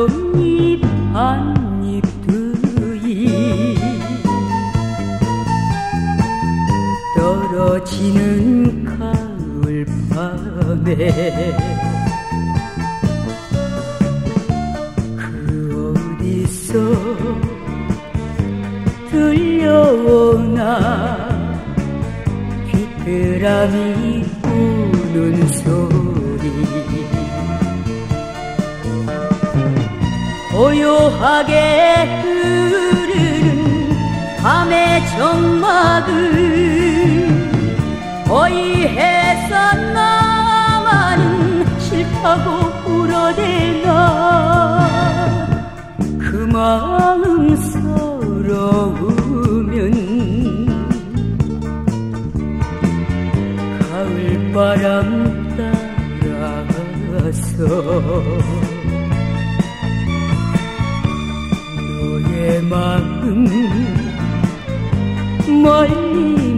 꽃잎 한 잎 두잎 떨어지는 가을 밤에 그 어디서 들려오나 귀뚜라미 우는 소리 고요하게 흐르는 밤의 정막을 어이해서 나만은 싫다고 울어대나 그 마음 서러우면 가을바람 따라서 너의 마음. 멀리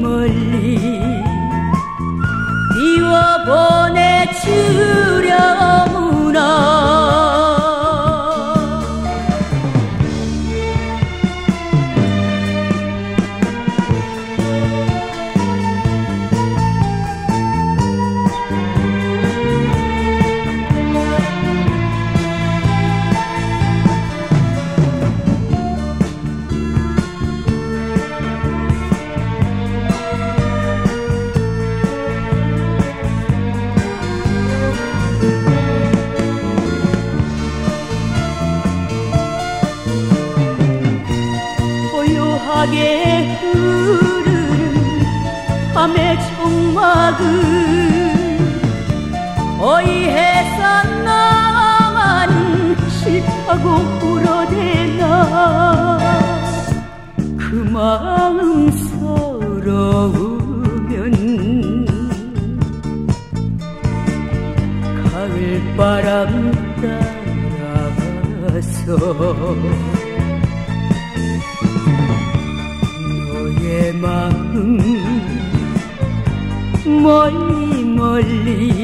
고요하게 흐르는 밤의 정막을 어이해서 나만은 싫다고 울어대나 그 마음 서러우면 가을바람 따라가서 너의 마음 멀리 멀리